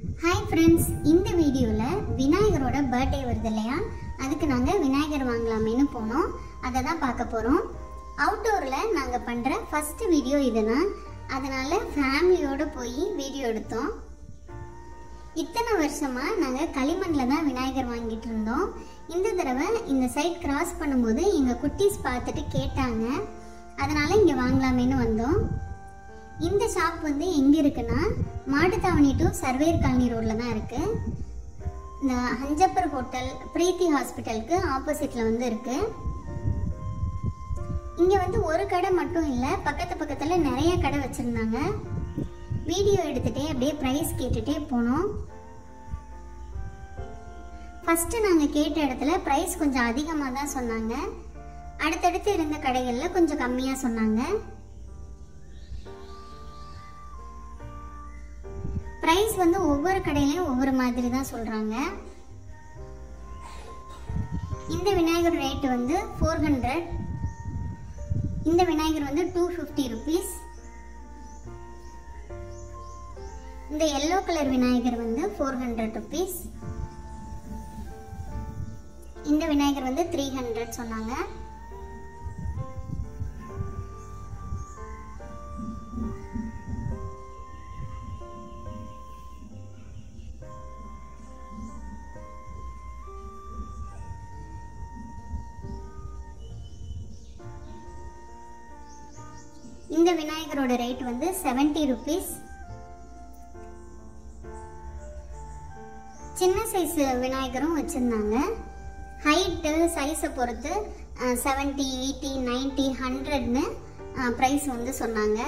Hi friends இந்த வீடியோவில் விநாயகரோட birthday வருது இல்லையா? அதுக்கு நாங்கள் விநாயகர் வாங்கலாமேன்னு போனோம். அதை தான் பார்க்க போகிறோம் அவுட்டோரில் நாங்கள் பண்ணுற ஃபஸ்ட்டு வீடியோ இதுதான் அதனால் ஃபேமிலியோடு போய் வீடியோ எடுத்தோம். இத்தனை வருஷமாக நாங்கள் களிமண்ணில் தான் விநாயகர் வாங்கிட்டு இருந்தோம். இந்த தடவை இந்த சைட் கிராஸ் பண்ணும்போது எங்கள் குட்டீஸ் பார்த்துட்டு கேட்டாங்க. அதனால் இங்கே வாங்கலாமேன்னு வந்தோம். இந்த ஷாப் வந்து எங்கே இருக்குன்னா மாட்டுத்தாவணி டு சர்வேர் காலனி ரோட்டில் தான் இருக்குது இந்த ஹஞ்சப்பர் ஹோட்டல் பிரீத்தி ஹாஸ்பிட்டலுக்கு ஆப்போசிட்டில் வந்து இருக்குது இங்கே வந்து ஒரு கடை மட்டும் இல்லை பக்கத்து பக்கத்தில் நிறைய கடை வச்சுருந்தாங்க. வீடியோ எடுத்துகிட்டே அப்படியே ப்ரைஸ் கேட்டுகிட்டே போனோம். ஃபஸ்ட்டு நாங்கள் கேட்ட இடத்துல ப்ரைஸ் கொஞ்சம் அதிகமாக தான் சொன்னாங்க. அடுத்தடுத்து இருந்த கடைகளில் கொஞ்சம் கம்மியாக சொன்னாங்க. ப்ரைஸ் வந்து ஒவ்வொரு கடையிலையும் ஒவ்வொரு மாதிரி தான் சொல்கிறாங்க இந்த விநாயகர் ரேட் வந்து ஃபோர் ஹண்ட்ரட் இந்த விநாயகர் வந்து டூ ஃபிஃப்டி ருபீஸ் இந்த எல்லோ கலர் விநாயகர் வந்து ஃபோர் ஹண்ட்ரட் ருபீஸ் இந்த விநாயகர் வந்து த்ரீ ஹண்ட்ரட் சொன்னாங்க. இந்த விநாயகரோட ரேட் வந்து செவன்டி ருபீஸ் சின்ன சைஸ் விநாயகரும் வச்சுருந்தாங்க. ஹைட்டு சைஸை பொறுத்து செவன்ட்டி எயிட்டி நைன்ட்டி ஹண்ட்ரட்னு ப்ரைஸ் வந்து சொன்னாங்க.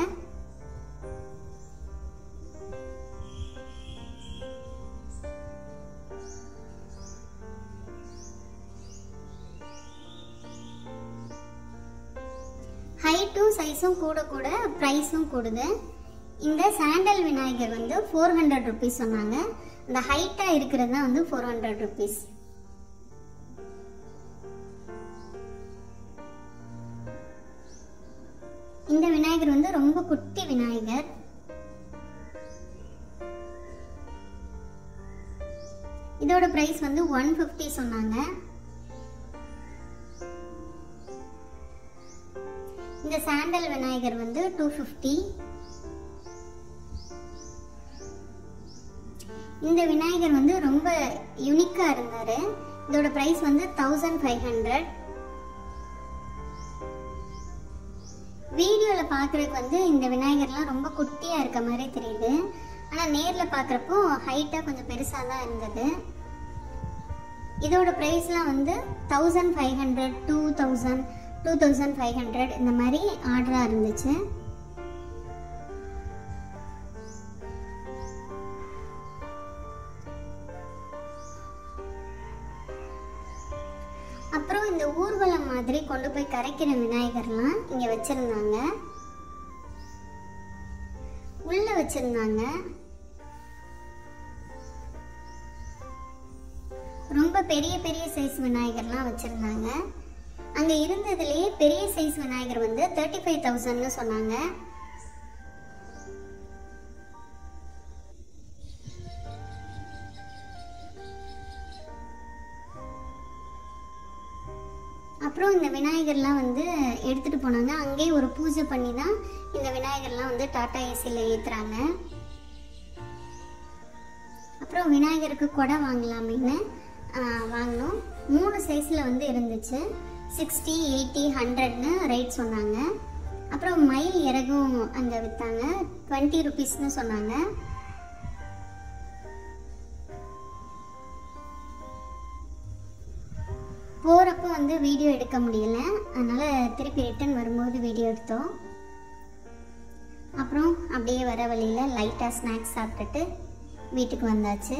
சைஸும் கூட கூட ப்ரைஸும் கூடுது. இந்த சாண்டல் விநாயகர் வந்து ஃபோர் ஹண்ட்ரட் ருபீஸ் சொன்னாங்க. இந்த ஹைட்டாக இருக்கிறது தான் வந்து ஃபோர் ஹண்ட்ரட் ருபீஸ் இந்த விநாயகர் வந்து ரொம்ப குட்டி விநாயகர். இதோட பிரைஸ் வந்து ஒன் ஃபிஃப்டி சொன்னாங்க. இந்த சாண்டல் விநாயகர் வந்து டூ ஃபிஃப்டி இந்த விநாயகர் வந்து ரொம்ப யூனிக்காக இருந்தார். இதோட ப்ரைஸ் வந்து தௌசண்ட் ஃபைவ் ஹண்ட்ரட் வீடியோவில் பார்க்குறதுக்கு வந்து இந்த விநாயகர்லாம் ரொம்ப குட்டியாக இருக்க மாதிரி தெரியுது. ஆனால் நேரில் பார்க்குறப்போ ஹைட்டாக கொஞ்சம் பெருசாக தான் இருந்தது. இதோட ப்ரைஸ்லாம் வந்து thousand five hundred two thousand two thousand five hundred இந்த மாதிரி ஆர்டராக இருந்துச்சு. அப்புறம் இந்த ஊர்வலம் மாதிரி கொண்டு போய் கரைக்கிற விநாயகர்லாம் இங்கே வச்சுருந்தாங்க. உள்ளே வச்சுருந்தாங்க. ரொம்ப பெரிய பெரிய சைஸ் விநாயகர்லாம் வச்சுருந்தாங்க. அங்கே இருந்ததுலேயே பெரிய சைஸ் விநாயகர் வந்து தேர்ட்டி ஃபைவ் தௌசண்ட்னு சொன்னாங்க. அப்புறம் இந்த விநாயகர்லாம் வந்து எடுத்துகிட்டு போனாங்க. அங்கேயே ஒரு பூஜை பண்ணி தான் இந்த விநாயகர்லாம் வந்து டாட்டா ஏசியில் ஏற்றுறாங்க அப்புறம் விநாயகருக்கு கொடை வாங்கலாமேன்னு வாங்கினோம். மூணு சைஸில் வந்து இருந்துச்சு. சிக்ஸ்டி எயிட்டி ஹண்ட்ரட்னு ரேட் சொன்னாங்க. அப்புறம் மயில் இறகும் அங்கே விற்றாங்க டுவெண்ட்டி ருபீஸ்னு சொன்னாங்க. போகிறப்போ வந்து வீடியோ எடுக்க முடியல. அதனால் திருப்பி ரிட்டன் வரும்போது வீடியோ எடுத்தோம். அப்புறம் அப்படியே வர வழியில் லைட்டாக ஸ்நாக்ஸ் சாப்பிட்டுட்டு வீட்டுக்கு வந்தாச்சு.